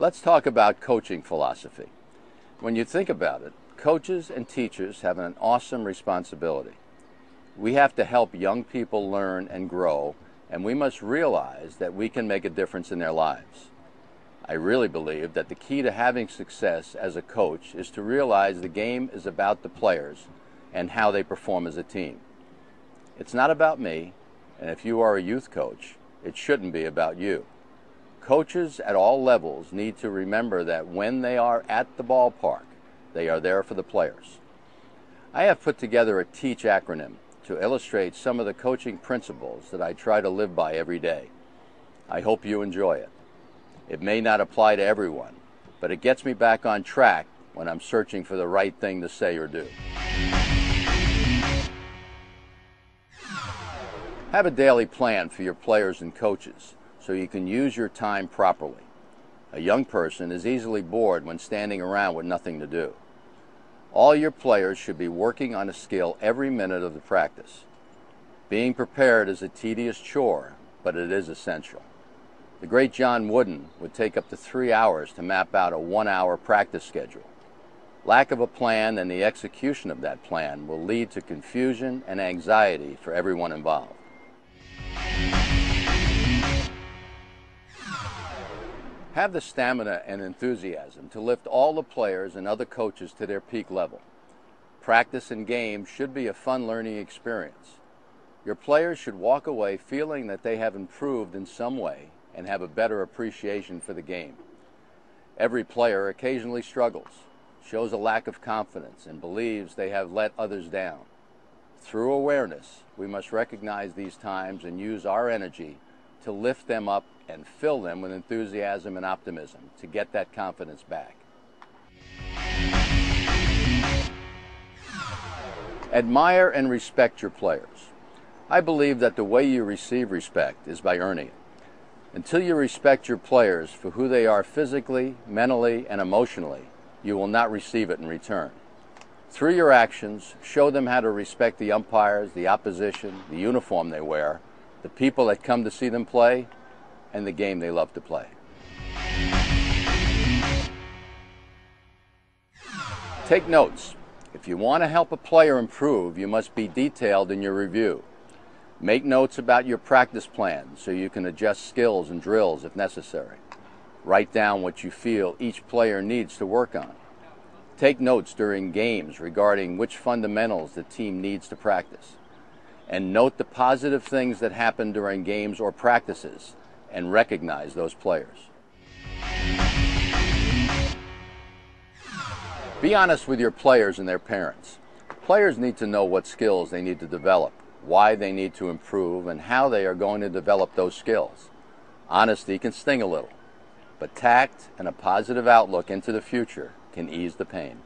Let's talk about coaching philosophy. When you think about it, coaches and teachers have an awesome responsibility. We have to help young people learn and grow, and we must realize that we can make a difference in their lives. I really believe that the key to having success as a coach is to realize the game is about the players and how they perform as a team. It's not about me, and if you are a youth coach, it shouldn't be about you. Coaches at all levels need to remember that when they are at the ballpark, they are there for the players. I have put together a TEACH acronym to illustrate some of the coaching principles that I try to live by every day. I hope you enjoy it. It may not apply to everyone, but it gets me back on track when I'm searching for the right thing to say or do. Have a daily plan for your players and coaches so you can use your time properly. A young person is easily bored when standing around with nothing to do. All your players should be working on a skill every minute of the practice. Being prepared is a tedious chore, but it is essential. The great John Wooden would take up to three hours to map out a one hour practice schedule. Lack of a plan and the execution of that plan will lead to confusion and anxiety for everyone involved. Have the stamina and enthusiasm to lift all the players and other coaches to their peak level. Practice and games should be a fun learning experience. Your players should walk away feeling that they have improved in some way and have a better appreciation for the game. Every player occasionally struggles, shows a lack of confidence, and believes they have let others down. Through awareness, we must recognize these times and use our energy to lift them up and fill them with enthusiasm and optimism to get that confidence back. Admire and respect your players. I believe that the way you receive respect is by earning it. Until you respect your players for who they are physically, mentally, and emotionally, you will not receive it in return. Through your actions, show them how to respect the umpires, the opposition, the uniform they wear, the people that come to see them play, and the game they love to play. Take notes. If you want to help a player improve, you must be detailed in your review. Make notes about your practice plan so you can adjust skills and drills if necessary. Write down what you feel each player needs to work on. Take notes during games regarding which fundamentals the team needs to practice. And note the positive things that happen during games or practices and recognize those players. Be honest with your players and their parents. Players need to know what skills they need to develop, why they need to improve, and how they are going to develop those skills. Honesty can sting a little, but tact and a positive outlook into the future can ease the pain.